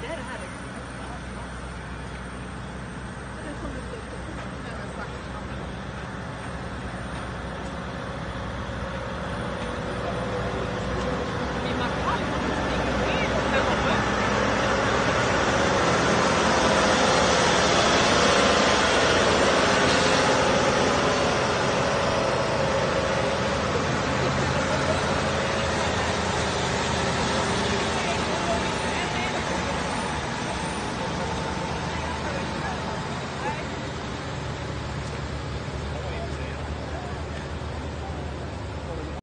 better